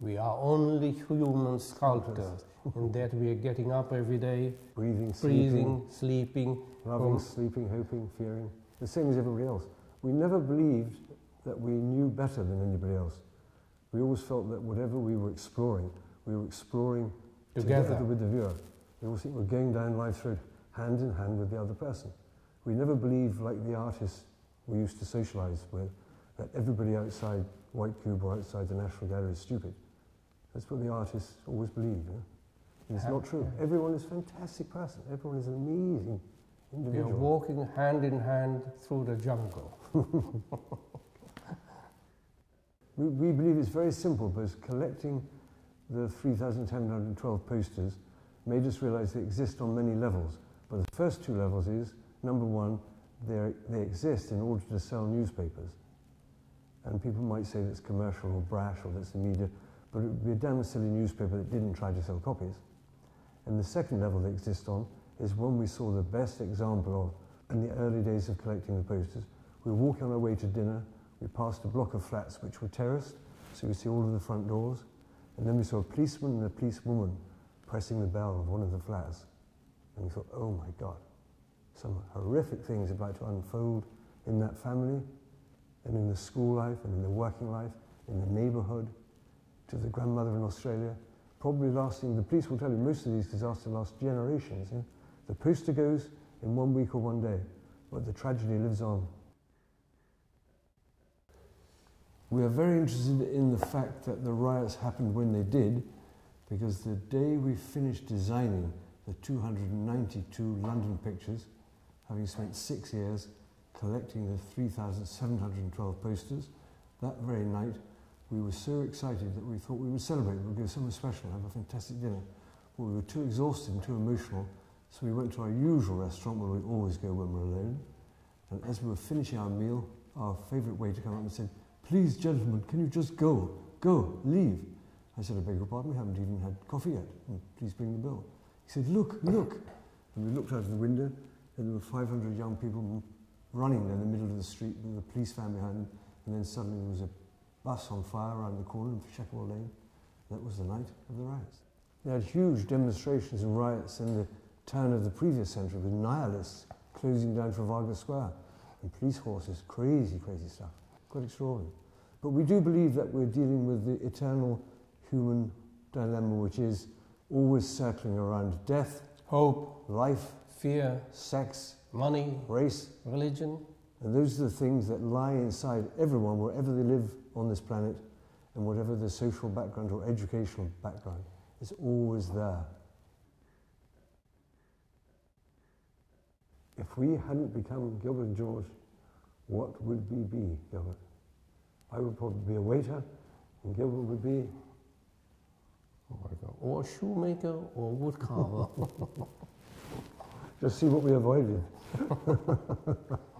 We are only human sculptors in that we are getting up every day, breathing, breathing, sleeping, loving, um, sleeping, hoping, fearing, the same as everybody else. We never believed that we knew better than anybody else. We always felt that whatever we were exploring, we were exploring Together. together with the viewer. We always think we're going down life's road hand in hand with the other person. We never believed, like the artists we used to socialise with, that everybody outside White Cube or outside the National Gallery is stupid. That's what the artists always believe. And It's not true. Everyone is a fantastic person. Everyone is an amazing individual. are walking hand in hand through the jungle. We, we believe it's very simple, because collecting the 3,712 posters made us realize they exist on many levels. But the first two levels is, number one, they exist in order to sell newspapers. And people might say that's commercial or brash or that's the media, but it would be a damn silly newspaper that didn't try to sell copies. And the second level they exist on is one we saw the best example of in the early days of collecting the posters. We were walking on our way to dinner, we passed a block of flats which were terraced, so we see all of the front doors, and then we saw a policeman and a policewoman pressing the bell of one of the flats. And we thought, oh my God, some horrific things about to unfold in that family, and in the school life, and in the working life, in the neighbourhood, to the grandmother in Australia, probably lasting, the police will tell you most of these disasters last generations. Yeah? The poster goes in one week or one day, but the tragedy lives on. We are very interested in the fact that the riots happened when they did, because the day we finished designing the 292 London pictures, having spent six years collecting the 3,712 posters, that very night we were so excited that we thought we would celebrate, we would go somewhere special, have a fantastic dinner. But we were too exhausted and too emotional, so we went to our usual restaurant where we always go when we're alone. And as we were finishing our meal, our favourite waiter came up and said, Please, gentlemen, can you just go? Go, leave. I said, I beg your pardon, we haven't even had coffee yet. "Mm, Please bring the bill. He said, Look, look. And we looked out of the window, and there were 500 young people running in the middle of the street with a police van behind them. And then suddenly there was a bus on fire around the corner in Shacklewell Lane. That was the night of the riots. They had huge demonstrations and riots in the town of the previous century with nihilists closing down Trafalgar Square and police horses, crazy, crazy stuff. Quite extraordinary. But we do believe that we're dealing with the eternal human dilemma, which is always circling around death, Hope, life, fear, sex, money, race, religion. And those are the things that lie inside everyone, wherever they live on this planet, and whatever their social background or educational background. It's always there. If we hadn't become Gilbert and George, what would we be, Gilbert? I would probably be a waiter, and Gilbert would be Oh. Or shoemaker or wood carver. just see what we avoided.